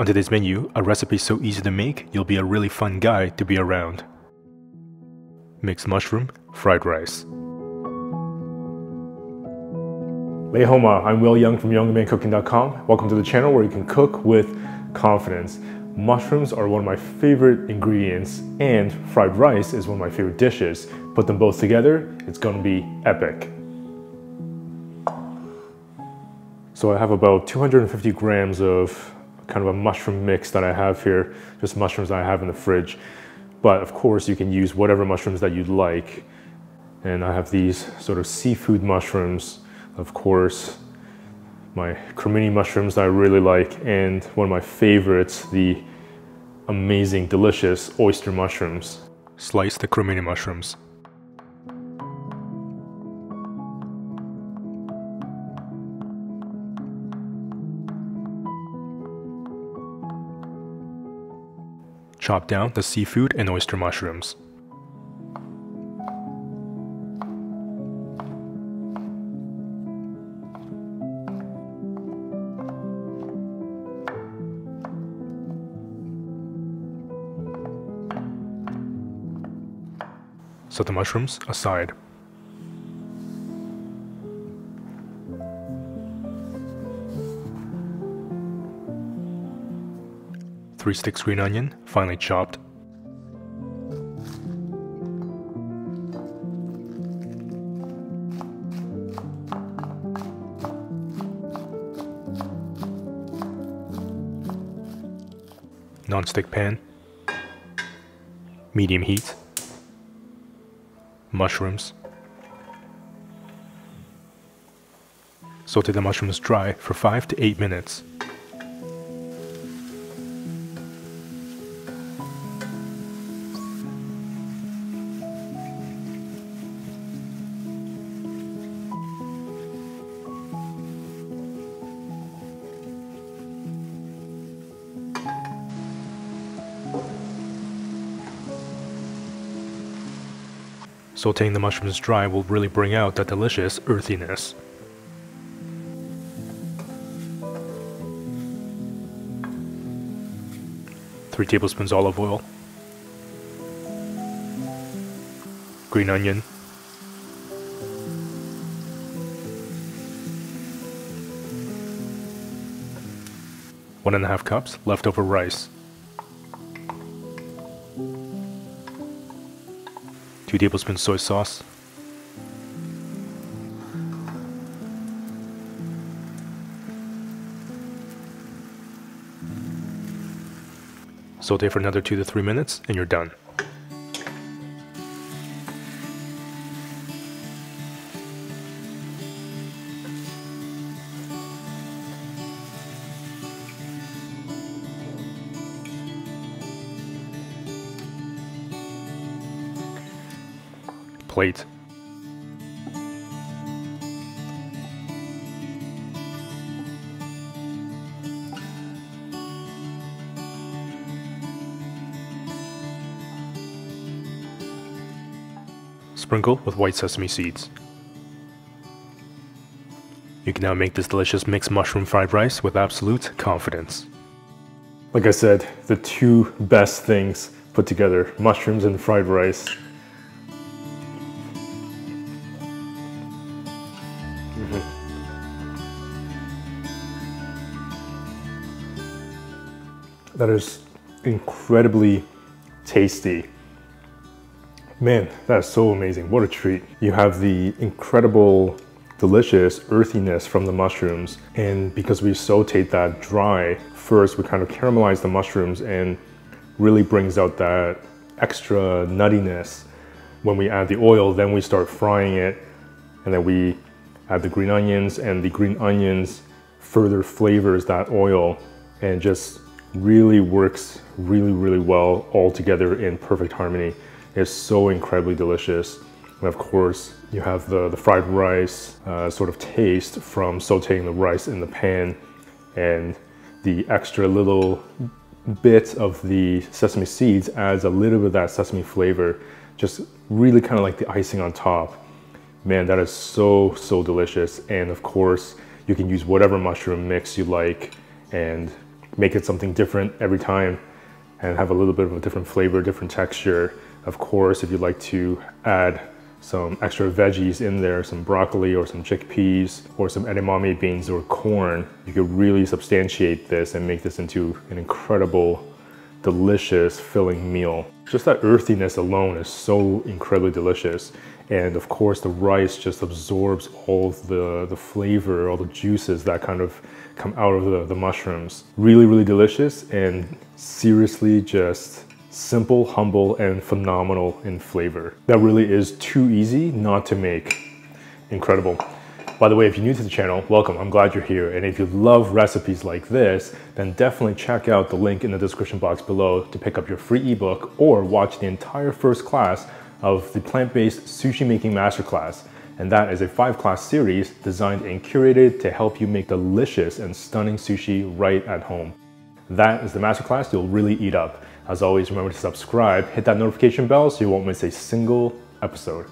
On today's menu, a recipe so easy to make, you'll be a really fun guy to be around. Mixed mushroom, fried rice. Lay ho ma, I'm Wil Yeung from YeungManCooking.com. Welcome to the channel where you can cook with confidence. Mushrooms are one of my favorite ingredients and fried rice is one of my favorite dishes. Put them both together, it's gonna be epic. So I have about 250 grams of kind of a mushroom mix that I have here, just mushrooms that I have in the fridge. But of course you can use whatever mushrooms that you'd like. And I have these sort of seafood mushrooms, of course, my cremini mushrooms that I really like, and one of my favorites, the amazing, delicious oyster mushrooms. Slice the cremini mushrooms. Chop down the seafood and oyster mushrooms. Set the mushrooms aside. Three sticks green onion, finely chopped. Non-stick pan, medium heat mushrooms. Saute the mushrooms dry for 5 to 8 minutes. Sauteing the mushrooms dry will really bring out that delicious earthiness. Three tablespoons olive oil. Green onion. One and a half cups leftover rice. 2 tablespoons soy sauce. Saute for another 2 to 3 minutes and you're done. Plate. Sprinkle with white sesame seeds. You can now make this delicious mixed mushroom fried rice with absolute confidence. Like I said, the two best things put together, mushrooms and fried rice. Mm-hmm. that is incredibly tasty. Man, that is so amazing. What a treat. You have the incredible, delicious earthiness from the mushrooms. And because we sauteed that dry, first we kind of caramelize the mushrooms and really brings out that extra nuttiness. When we add the oil, then we start frying it and then we add the green onions and the green onions further flavors that oil and just really works really, really well all together in perfect harmony. It's so incredibly delicious. And of course, you have the, the fried rice uh, sort of taste from sauteing the rice in the pan and the extra little bit of the sesame seeds adds a little bit of that sesame flavor, just really kind of like the icing on top. Man, that is so, so delicious. And of course, you can use whatever mushroom mix you like and make it something different every time and have a little bit of a different flavor, different texture. Of course, if you'd like to add some extra veggies in there, some broccoli or some chickpeas or some edamame beans or corn, you could really substantiate this and make this into an incredible, delicious, filling meal. Just that earthiness alone is so incredibly delicious. And of course, the rice just absorbs all the, the flavor, all the juices that kind of come out of the, the mushrooms. Really, really delicious and seriously just simple, humble, and phenomenal in flavor. That really is too easy not to make. Incredible. By the way, if you're new to the channel, welcome. I'm glad you're here. And if you love recipes like this, then definitely check out the link in the description box below to pick up your free ebook or watch the entire first class of the plant-based sushi making masterclass. And that is a five class series designed and curated to help you make delicious and stunning sushi right at home. That is the masterclass you'll really eat up. As always, remember to subscribe, hit that notification bell so you won't miss a single episode.